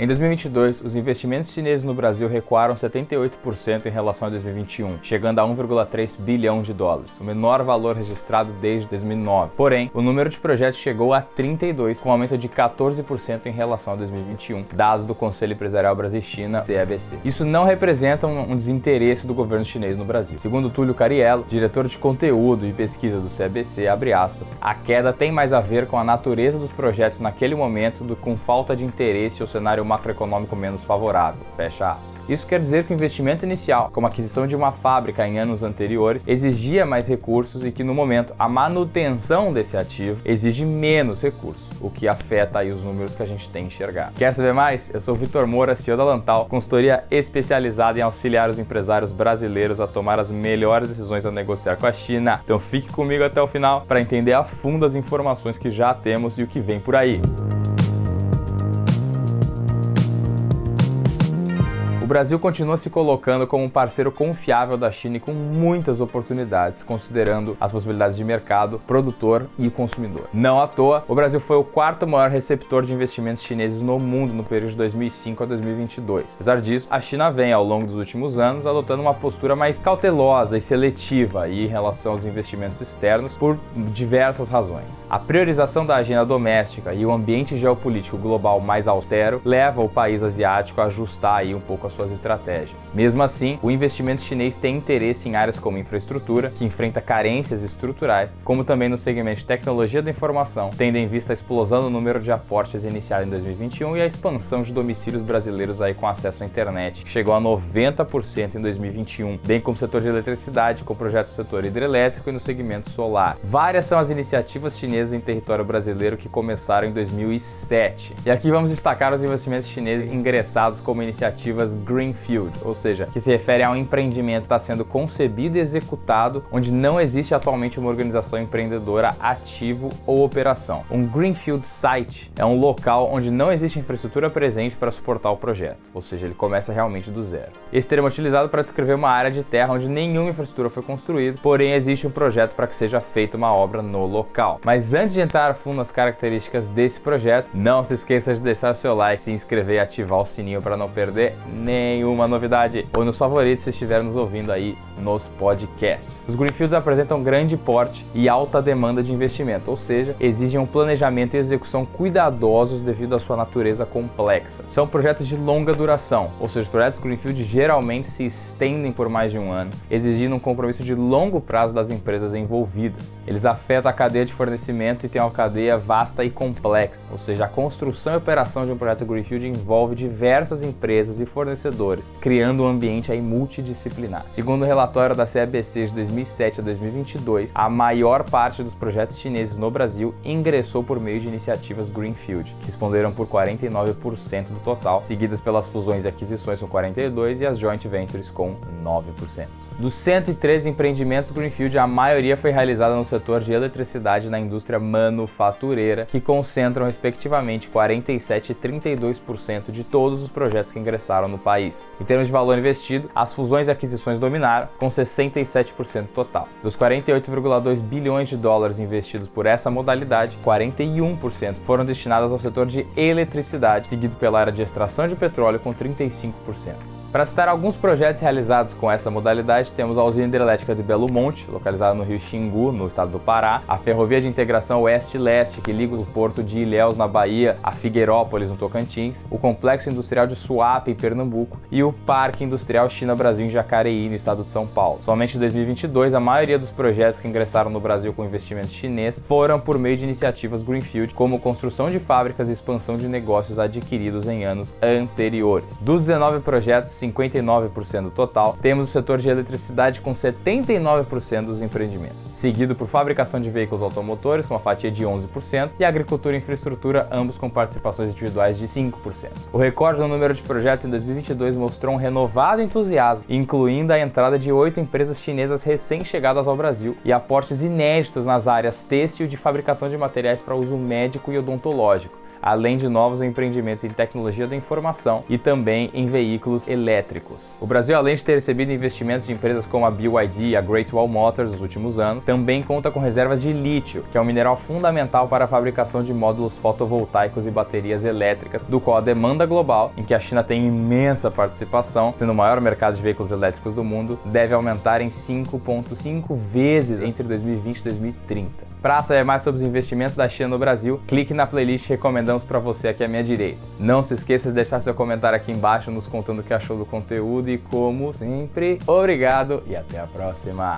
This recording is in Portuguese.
Em 2022, os investimentos chineses no Brasil recuaram 78% em relação a 2021, chegando a 1,3 bilhão de dólares, o menor valor registrado desde 2009. Porém, o número de projetos chegou a 32, com um aumento de 14% em relação a 2021, dados do Conselho Empresarial Brasil-China, CEBC. Isso não representa um desinteresse do governo chinês no Brasil. Segundo Túlio Cariello, diretor de conteúdo e pesquisa do CEBC, aspas, a queda tem mais a ver com a natureza dos projetos naquele momento do que com falta de interesse ou cenário macroeconômico menos favorável. Fecha aspas. Isso quer dizer que o investimento inicial, como a aquisição de uma fábrica em anos anteriores, exigia mais recursos e que no momento a manutenção desse ativo exige menos recursos, o que afeta aí os números que a gente tem enxergado. Quer saber mais? Eu sou Vitor Moura, CEO da Lantal, consultoria especializada em auxiliar os empresários brasileiros a tomar as melhores decisões a negociar com a China. Então fique comigo até o final para entender a fundo as informações que já temos e o que vem por aí. Brasil continua se colocando como um parceiro confiável da China e com muitas oportunidades, considerando as possibilidades de mercado, produtor e consumidor. Não à toa, o Brasil foi o quarto maior receptor de investimentos chineses no mundo no período de 2005 a 2022. Apesar disso, a China vem, ao longo dos últimos anos, adotando uma postura mais cautelosa e seletiva em relação aos investimentos externos por diversas razões. A priorização da agenda doméstica e o ambiente geopolítico global mais austero leva o país asiático a ajustar aí um pouco a suas estratégias. Mesmo assim, o investimento chinês tem interesse em áreas como infraestrutura, que enfrenta carências estruturais, como também no segmento de tecnologia da informação, tendo em vista a explosão do número de aportes iniciada em 2021 e a expansão de domicílios brasileiros aí com acesso à internet, que chegou a 90% em 2021, bem como o setor de eletricidade, com projetos do setor hidrelétrico e no segmento solar. Várias são as iniciativas chinesas em território brasileiro que começaram em 2007. E aqui vamos destacar os investimentos chineses ingressados como iniciativas Greenfield, ou seja, que se refere a um empreendimento que está sendo concebido e executado onde não existe atualmente uma organização empreendedora ativo ou operação. Um Greenfield Site é um local onde não existe infraestrutura presente para suportar o projeto, ou seja, ele começa realmente do zero. Esse termo é utilizado para descrever uma área de terra onde nenhuma infraestrutura foi construída, porém existe um projeto para que seja feita uma obra no local. Mas antes de entrar a fundo nas características desse projeto, não se esqueça de deixar seu like, se inscrever e ativar o sininho para não perder nem nenhuma novidade, ou nos favoritos se estiver nos ouvindo aí nos podcasts. Os Greenfields apresentam grande porte e alta demanda de investimento, ou seja, exigem um planejamento e execução cuidadosos devido à sua natureza complexa. São projetos de longa duração, ou seja, os projetos Greenfield geralmente se estendem por mais de um ano, exigindo um compromisso de longo prazo das empresas envolvidas. Eles afetam a cadeia de fornecimento e têm uma cadeia vasta e complexa, ou seja, a construção e operação de um projeto Greenfield envolve diversas empresas e fornecedores fornecedores, criando um ambiente aí multidisciplinar. Segundo o relatório da CABC de 2007 a 2022, a maior parte dos projetos chineses no Brasil ingressou por meio de iniciativas Greenfield, que responderam por 49% do total, seguidas pelas fusões e aquisições com 42% e as joint ventures com 9%. Dos 113 empreendimentos Greenfield, a maioria foi realizada no setor de eletricidade na indústria manufatureira, que concentram respectivamente 47 e 32% de todos os projetos que ingressaram no país. Em termos de valor investido, as fusões e aquisições dominaram, com 67% total. Dos 48,2 bilhões de dólares investidos por essa modalidade, 41% foram destinadas ao setor de eletricidade, seguido pela área de extração de petróleo com 35%. Para citar alguns projetos realizados com essa modalidade, temos a usina hidrelétrica de Belo Monte, localizada no rio Xingu, no estado do Pará, a ferrovia de integração oeste-leste, que liga o porto de Ilhéus, na Bahia, a Figueirópolis, no Tocantins, o complexo industrial de Suape, em Pernambuco, e o Parque Industrial China-Brasil, em Jacareí, no estado de São Paulo. Somente em 2022, a maioria dos projetos que ingressaram no Brasil com investimento chinês foram por meio de iniciativas Greenfield, como construção de fábricas e expansão de negócios adquiridos em anos anteriores. Dos 19 projetos, 59% do total, temos o setor de eletricidade com 79% dos empreendimentos, seguido por fabricação de veículos automotores com uma fatia de 11% e agricultura e infraestrutura, ambos com participações individuais de 5%. O recorde no número de projetos em 2022 mostrou um renovado entusiasmo, incluindo a entrada de oito empresas chinesas recém-chegadas ao Brasil e aportes inéditos nas áreas têxtil de fabricação de materiais para uso médico e odontológico além de novos empreendimentos em tecnologia da informação e também em veículos elétricos. O Brasil, além de ter recebido investimentos de empresas como a BYD e a Great Wall Motors nos últimos anos, também conta com reservas de lítio, que é um mineral fundamental para a fabricação de módulos fotovoltaicos e baterias elétricas, do qual a demanda global, em que a China tem imensa participação, sendo o maior mercado de veículos elétricos do mundo, deve aumentar em 5,5 vezes entre 2020 e 2030. Para saber mais sobre os investimentos da China no Brasil, clique na playlist que recomendamos para você aqui à minha direita. Não se esqueça de deixar seu comentário aqui embaixo nos contando o que achou do conteúdo e como sempre, obrigado e até a próxima.